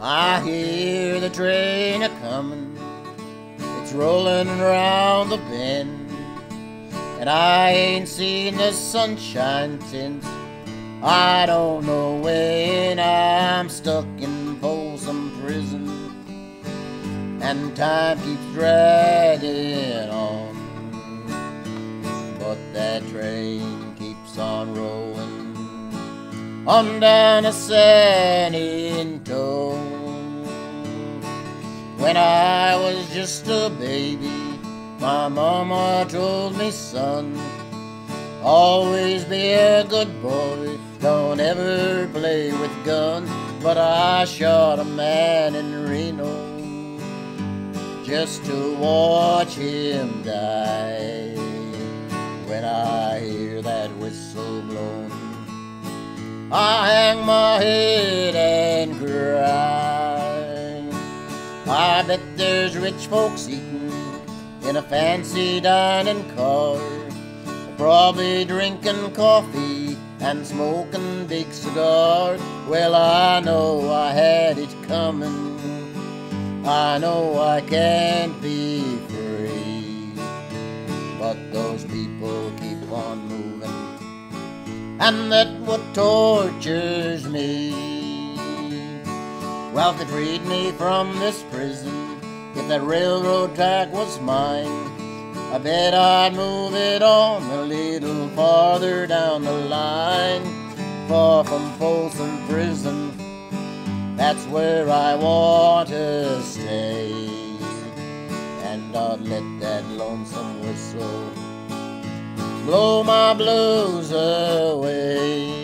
I hear the train a comin', it's rollin' round the bend, and I ain't seen the sunshine since. I don't know when I'm stuck in Folsom Prison, and time keeps dragging on, but that train keeps on rolling down to San Antone. When I was just a baby, my mama told me, son, always be a good boy, don't ever play with guns. But I shot a man in Reno just to watch him die. When I hear that whistle blown, I hang my head and cry. I bet there's rich folks eating in a fancy dining car, probably drinking coffee and smoking big cigars. Well, I know I had it coming. I know I can't be free, but those people keep on moving, and that's what tortures me. Well, they freed me from this prison, if that railroad track was mine, I bet I'd move it on a little farther down the line, far from Folsom Prison. That's where I want to stay, and I'd let that lonesome whistle blow my blues away.